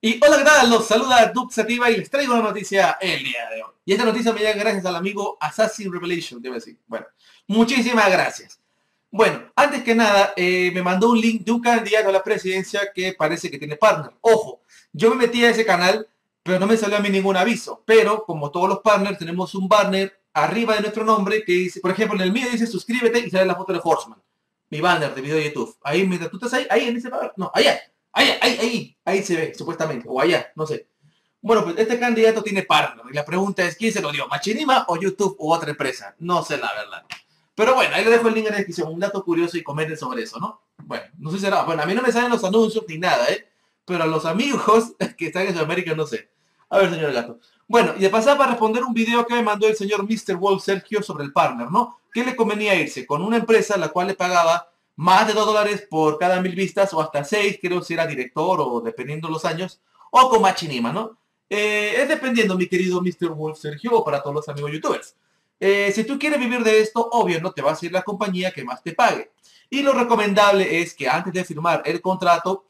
Y hola, ¿qué tal? Los saluda Dux Sativa y les traigo una noticia el día de hoy. Y esta noticia me llega gracias al amigo Assassin Revelation, debo decir. Bueno, muchísimas gracias. Bueno, antes que nada, eh, me mandó un link de un candidato a la presidencia que parece que tiene partner. Ojo, yo me metí a ese canal, pero no me salió a mí ningún aviso. Pero, como todos los partners, tenemos un banner arriba de nuestro nombre que dice, por ejemplo, en el mío dice suscríbete y sale la foto de Horseman. Mi banner de video de YouTube. Ahí, mientras tú estás ahí, ahí en ese banner. No, allá. Ahí, ahí, ahí, ahí se ve, supuestamente, o allá, no sé. Bueno, pues este candidato tiene partner y la pregunta es, ¿quién se lo dio? ¿Machinima o YouTube o otra empresa? No sé la verdad. Pero bueno, ahí le dejo el link en la descripción, un dato curioso y comenten sobre eso, ¿no? Bueno, no sé si será, bueno, a mí no me salen los anuncios ni nada, ¿eh? Pero a los amigos que están en Sudamérica no sé. A ver, señor Gato. Bueno, y de pasada para responder un video que me mandó el señor Mr. Wolf Sergio sobre el partner, ¿no? ¿Qué le convenía irse? Con una empresa la cual le pagaba más de 2 dólares por cada mil vistas o hasta 6, creo si era director o dependiendo los años, o con Machinima, ¿no? Eh, es dependiendo, mi querido Mr. Wolf Sergio, o para todos los amigos youtubers. Eh, si tú quieres vivir de esto, obvio, no te va a ser la compañía que más te pague. Y lo recomendable es que antes de firmar el contrato,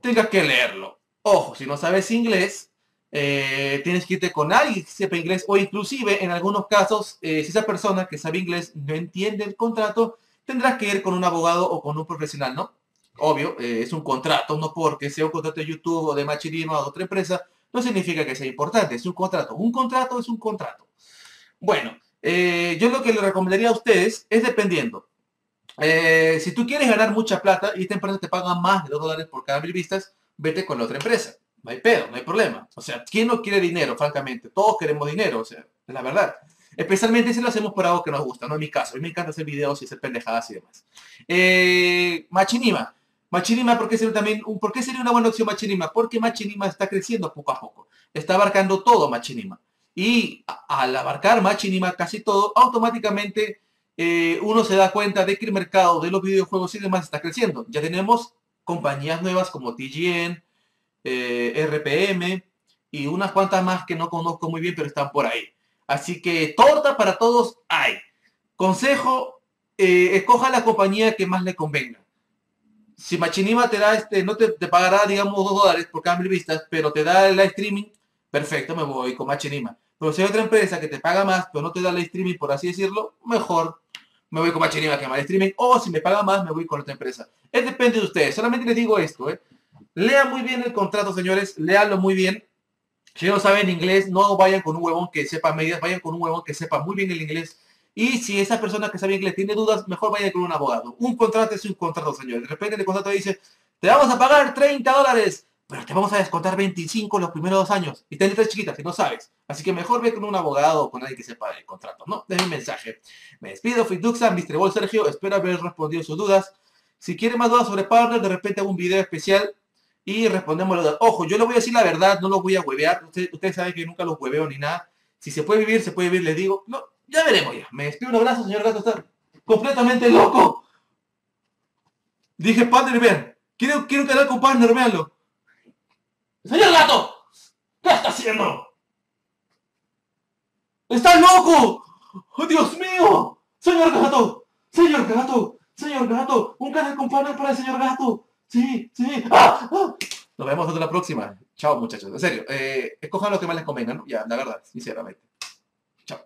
tengas que leerlo. Ojo, si no sabes inglés, eh, tienes que irte con alguien que sepa inglés o inclusive en algunos casos, si esa persona que sabe inglés no entiende el contrato, tendrás que ir con un abogado o con un profesional, ¿no? Obvio, eh, es un contrato, no porque sea un contrato de YouTube o de Machinima o otra empresa, no significa que sea importante, es un contrato. Un contrato es un contrato. Bueno, eh, yo lo que le recomendaría a ustedes es dependiendo. Eh, si tú quieres ganar mucha plata y esta empresa te paga más de 2 dólares por cada mil vistas, vete con la otra empresa. No hay pedo, no hay problema. O sea, ¿quién no quiere dinero, francamente? Todos queremos dinero, o sea, es la verdad. Especialmente si lo hacemos por algo que nos gusta, no en mi caso. A mí me encanta hacer videos y hacer pendejadas y demás. Eh, Machinima. Machinima, ¿por qué, sería también, ¿por qué sería una buena opción Machinima? Porque Machinima está creciendo poco a poco. Está abarcando todo Machinima. Y al abarcar Machinima casi todo, automáticamente eh, uno se da cuenta de que el mercado de los videojuegos y demás está creciendo. Ya tenemos compañías nuevas como TGN, eh, RPM y unas cuantas más que no conozco muy bien, pero están por ahí. Así que torta para todos hay. Consejo, eh, escoja la compañía que más le convenga. Si Machinima te da este, no te, pagará, digamos, dos dólares por cada mil vistas, pero te da el live streaming, perfecto, me voy con Machinima. Pero si hay otra empresa que te paga más, pero no te da live streaming, por así decirlo, mejor me voy con Machinima que más streaming. O si me paga más, me voy con otra empresa. Es depende de ustedes. Solamente les digo esto, ¿eh? Lean muy bien el contrato, señores. Leanlo muy bien. Si no saben inglés, no vayan con un huevón que sepa medias, vayan con un huevón que sepa muy bien el inglés. Y si esa persona que sabe inglés tiene dudas, mejor vayan con un abogado. Un contrato es un contrato, señor. De repente el contrato dice, te vamos a pagar 30 dólares, pero te vamos a descontar 25 los primeros dos años. Y tenés chiquitas, si no sabes. Así que mejor ve con un abogado o con alguien que sepa el contrato, ¿no? Dejen un mensaje. Me despido, fui Duxa, Mr. Ball Sergio. Espero haber respondido sus dudas. Si quieren más dudas sobre Partner, de repente hago un video especial y respondemos los Ojo, yo le voy a decir la verdad, no lo voy a huevear. Ustedes usted saben que nunca los hueveo ni nada. Si se puede vivir, se puede vivir, les digo. No, ya veremos ya. Me despido un abrazo, señor Gato. Está completamente loco. Dije, partner, vean. Quiero, quiero quedar con partner, véanlo. ¡Señor Gato! ¿Qué está haciendo? ¡Está loco! ¡Oh, Dios mío! ¡Señor Gato! ¡Señor Gato! ¡Señor Gato! ¡Un canal con partner para el señor Gato! Sí, sí. ¡Ah! ¡Ah! Nos vemos hasta la próxima. Chao, muchachos. En serio, eh, escojan lo que más les convenga, ¿no? Ya, la verdad, sinceramente. Chao.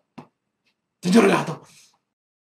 Señor gato.